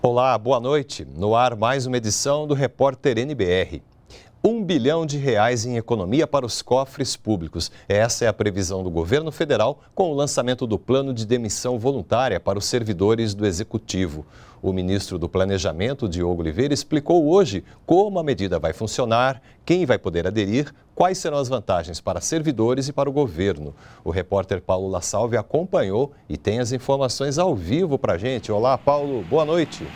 Olá, boa noite. No ar, mais uma edição do Repórter NBR. Um bilhão de reais em economia para os cofres públicos. Essa é a previsão do governo federal com o lançamento do plano de demissão voluntária para os servidores do Executivo. O ministro do Planejamento, Diogo Oliveira, explicou hoje como a medida vai funcionar, quem vai poder aderir, quais serão as vantagens para servidores e para o governo. O repórter Paulo La Salve acompanhou e tem as informações ao vivo para a gente. Olá, Paulo, boa noite.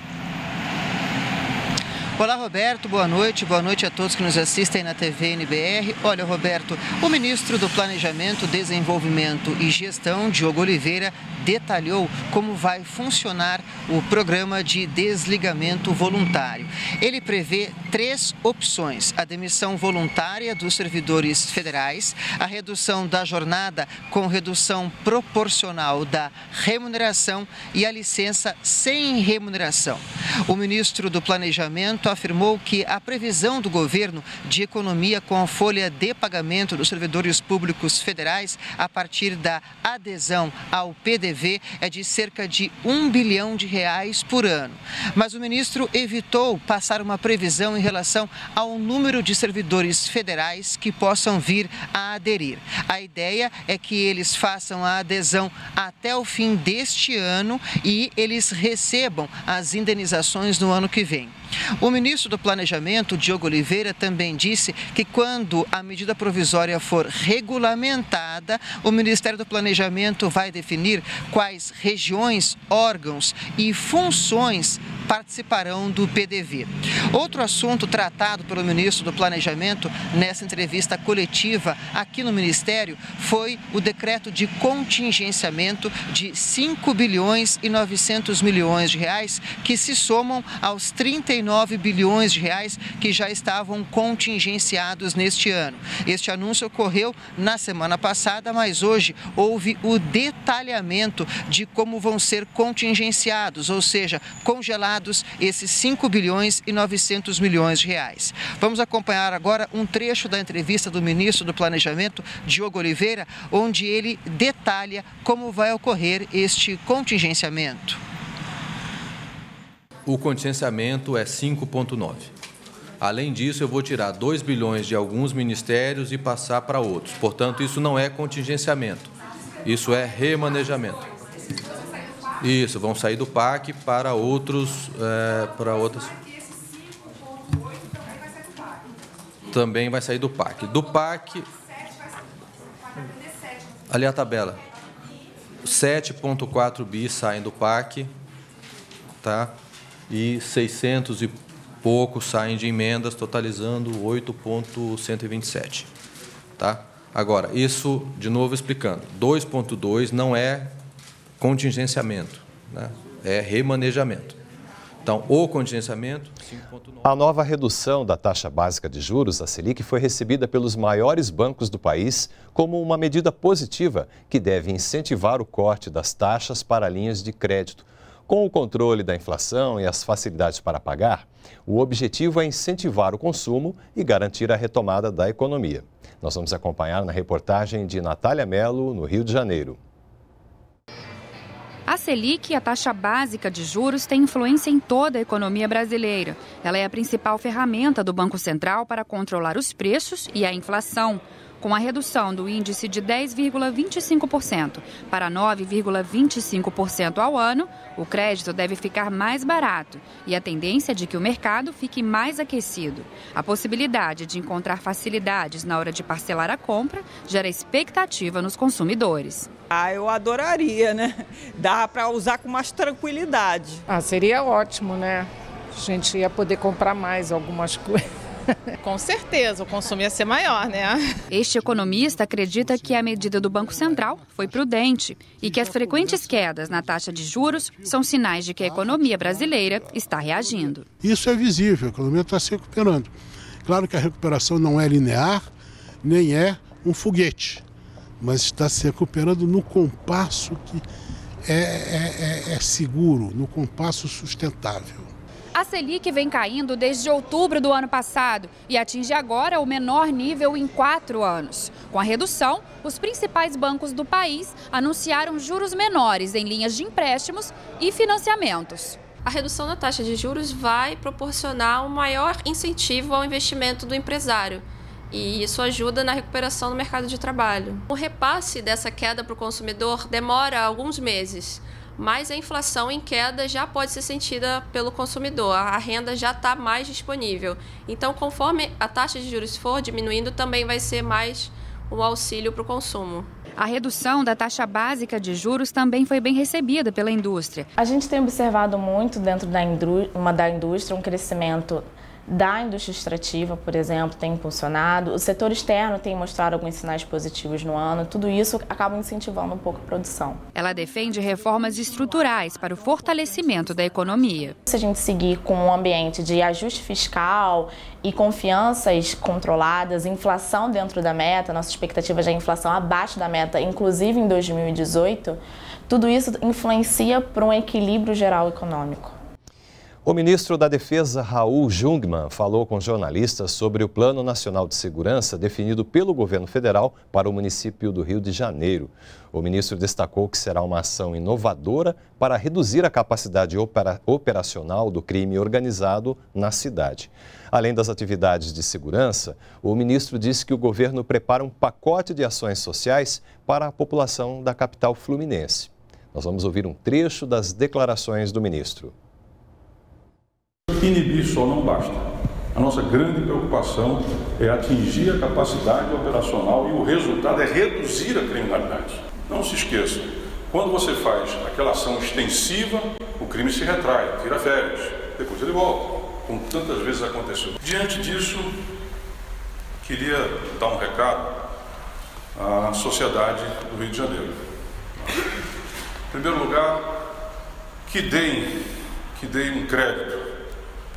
Olá, Roberto, boa noite. Boa noite a todos que nos assistem na TV NBR. Olha, Roberto, o ministro do Planejamento, Desenvolvimento e Gestão, Diogo Oliveira, detalhou como vai funcionar o programa de desligamento voluntário. Ele prevê três opções: a demissão voluntária dos servidores federais, a redução da jornada com redução proporcional da remuneração e a licença sem remuneração. O ministro do Planejamento afirmou que a previsão do governo de economia com a folha de pagamento dos servidores públicos federais a partir da adesão ao PDV é de cerca de um bilhão de reais por ano. Mas o ministro evitou passar uma previsão em relação ao número de servidores federais que possam vir a aderir. A ideia é que eles façam a adesão até o fim deste ano e eles recebam as indenizações no ano que vem. O ministro do Planejamento, Diogo Oliveira, também disse que quando a medida provisória for regulamentada, o Ministério do Planejamento vai definir quais regiões, órgãos e funções participarão do PDV. Outro assunto tratado pelo ministro do Planejamento nessa entrevista coletiva aqui no Ministério foi o decreto de contingenciamento de 5 bilhões e 900 milhões de reais que se somam aos 39 bilhões de reais que já estavam contingenciados neste ano. Este anúncio ocorreu na semana passada, mas hoje houve o detalhamento de como vão ser contingenciados, ou seja, congelados esses 5 bilhões e 900 milhões de reais. Vamos acompanhar agora um trecho da entrevista do ministro do Planejamento, Diogo Oliveira, onde ele detalha como vai ocorrer este contingenciamento. O contingenciamento é 5,9. Além disso, eu vou tirar 2 bilhões de alguns ministérios e passar para outros. Portanto, isso não é contingenciamento, isso é remanejamento. Isso, vão sair do PAC para outros, é, para outras. Também vai sair do PAC. Do PAC. Ali a tabela. 7,4 bi saem do PAC, tá? E 600 e pouco saem de emendas, totalizando 8,127, tá? Agora, isso, de novo explicando, 2,2 não é contingenciamento, né? é remanejamento. Então, o contingenciamento. 5,9. A nova redução da taxa básica de juros, a Selic, foi recebida pelos maiores bancos do país como uma medida positiva que deve incentivar o corte das taxas para linhas de crédito. Com o controle da inflação e as facilidades para pagar, o objetivo é incentivar o consumo e garantir a retomada da economia. Nós vamos acompanhar na reportagem de Natália Mello, no Rio de Janeiro. A Selic, a taxa básica de juros, tem influência em toda a economia brasileira. Ela é a principal ferramenta do Banco Central para controlar os preços e a inflação. Com a redução do índice de 10,25% para 9,25% ao ano, o crédito deve ficar mais barato e a tendência é de que o mercado fique mais aquecido. A possibilidade de encontrar facilidades na hora de parcelar a compra gera expectativa nos consumidores. Ah, eu adoraria, né? Dá para usar com mais tranquilidade. Ah, seria ótimo, né? A gente ia poder comprar mais algumas coisas. Com certeza, o consumo ia ser maior, né? Este economista acredita que a medida do Banco Central foi prudente e que as frequentes quedas na taxa de juros são sinais de que a economia brasileira está reagindo. Isso é visível, a economia está se recuperando. Claro que a recuperação não é linear, nem é um foguete, mas está se recuperando no compasso que é, é, é, é seguro, no compasso sustentável. A Selic vem caindo desde outubro do ano passado e atinge agora o menor nível em quatro anos. Com a redução, os principais bancos do país anunciaram juros menores em linhas de empréstimos e financiamentos. A redução da taxa de juros vai proporcionar um maior incentivo ao investimento do empresário e isso ajuda na recuperação do mercado de trabalho. O repasse dessa queda para o consumidor demora alguns meses, mas a inflação em queda já pode ser sentida pelo consumidor, a renda já está mais disponível. Então, conforme a taxa de juros for diminuindo, também vai ser mais um auxílio para o consumo. A redução da taxa básica de juros também foi bem recebida pela indústria. A gente tem observado muito dentro da, da indústria um crescimento da indústria extrativa, por exemplo, tem impulsionado. O setor externo tem mostrado alguns sinais positivos no ano. Tudo isso acaba incentivando um pouco a produção. Ela defende reformas estruturais para o fortalecimento da economia. Se a gente seguir com um ambiente de ajuste fiscal e confianças controladas, inflação dentro da meta, nossa expectativa já é inflação abaixo da meta, inclusive em 2018, tudo isso influencia para um equilíbrio geral econômico. O ministro da Defesa, Raul Jungmann, falou com jornalistas sobre o Plano Nacional de Segurança definido pelo governo federal para o município do Rio de Janeiro. O ministro destacou que será uma ação inovadora para reduzir a capacidade operacional do crime organizado na cidade. Além das atividades de segurança, o ministro disse que o governo prepara um pacote de ações sociais para a população da capital fluminense. Nós vamos ouvir um trecho das declarações do ministro. Inibir só não basta. A nossa grande preocupação é atingir a capacidade operacional e o resultado é reduzir a criminalidade. Não se esqueça, quando você faz aquela ação extensiva, o crime se retrai, tira férias, depois ele volta, como tantas vezes aconteceu. Diante disso, queria dar um recado à sociedade do Rio de Janeiro. Em primeiro lugar, que deem, que deem um crédito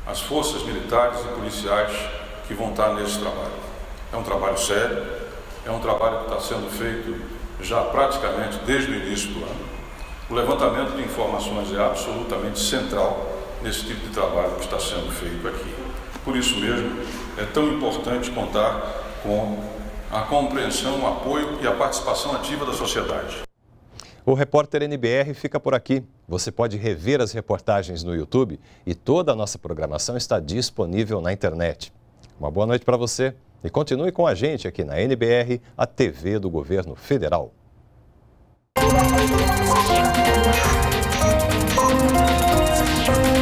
as forças militares e policiais que vão estar nesse trabalho. É um trabalho sério, é um trabalho que está sendo feito já praticamente desde o início do ano. O levantamento de informações é absolutamente central nesse tipo de trabalho que está sendo feito aqui. Por isso mesmo, é tão importante contar com a compreensão, o apoio e a participação ativa da sociedade. O repórter NBR fica por aqui. Você pode rever as reportagens no YouTube e toda a nossa programação está disponível na internet. Uma boa noite para você e continue com a gente aqui na NBR, a TV do Governo Federal. Música